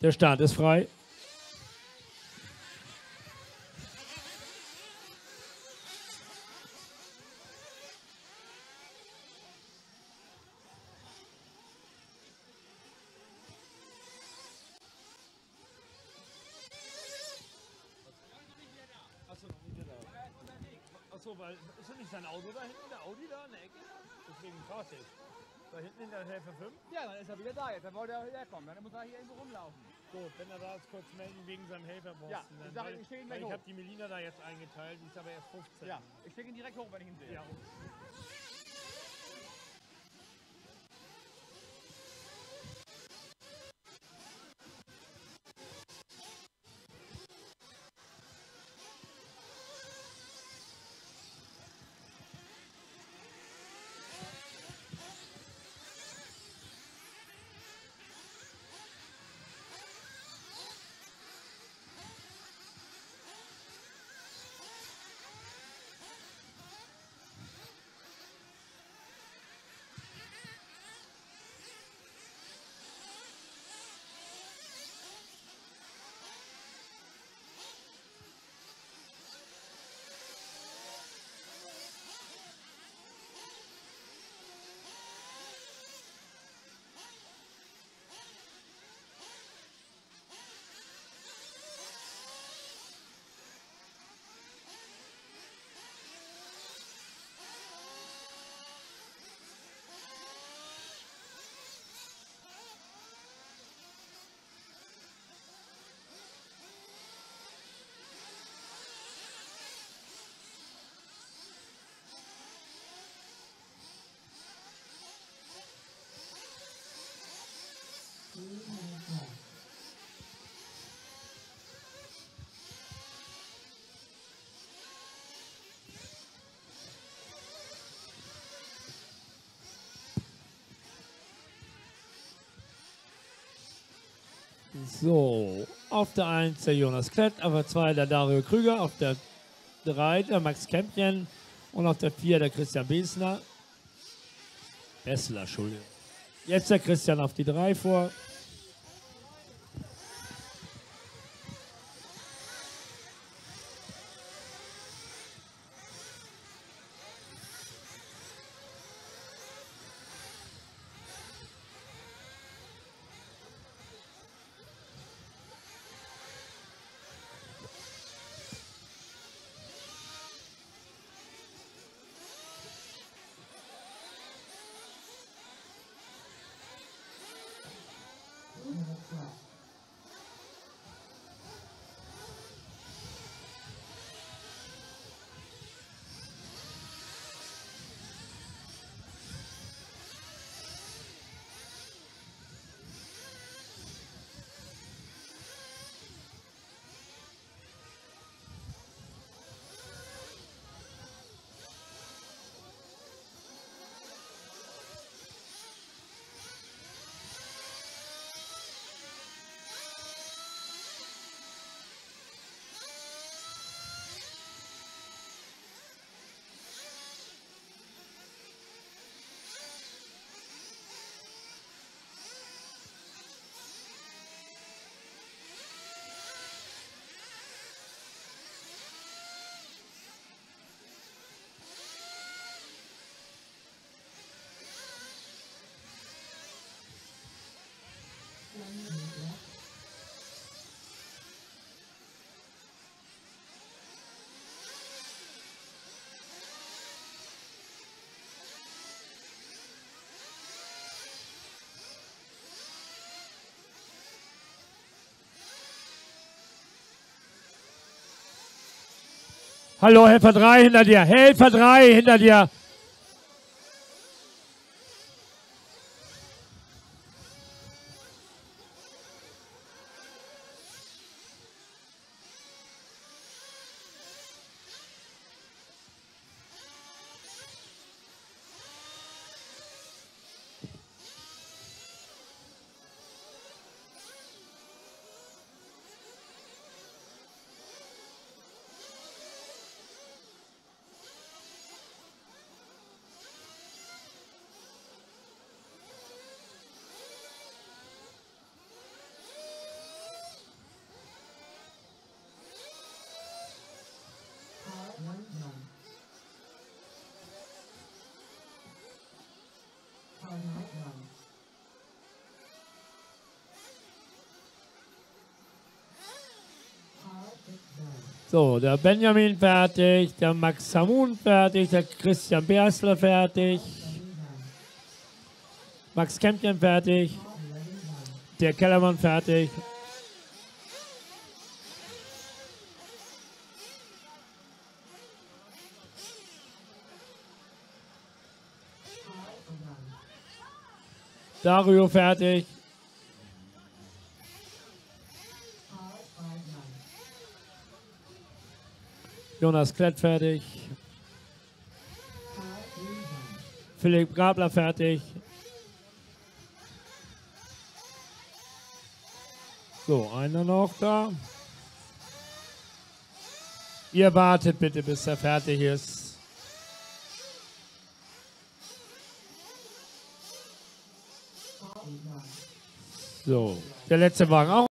Der Start ist frei. Achso, weil ist das nicht sein Auto da hinten, der Audi da in der Ecke? Deswegen fragte ich. Da hinten in der Helfer 5? Ja, dann ist er wieder da jetzt. Dann wollte er herkommen. Dann muss er hier irgendwo rumlaufen. Gut, wenn er da jetzt kurz melden wegen seinem Helferposten. Ja, dann ich sag, weil- ich Ich hoch. habe die Melina da jetzt eingeteilt, die ist aber erst 15. Ja, ich schicke ihn direkt hoch, wenn ich ihn sehe. Ja, So, auf der 1 der Jonas Klett, auf der 2 der Dario Krüger, auf der 3 der Max Kämpchen und auf der 4 der Christian Besner. Bessler, Entschuldigung. Jetzt der Christian auf die 3 vor. Hallo, Helfer 3 hinter dir. Helfer 3 hinter dir. So, der Benjamin fertig, der Max Samun fertig, der Christian Bersler fertig, Max Kempchen fertig, der Kellermann fertig. Dario fertig. Jonas Klett fertig. Philipp Grabler fertig. So, einer noch da. Ihr wartet bitte, bis er fertig ist. So, der letzte Wagen auch.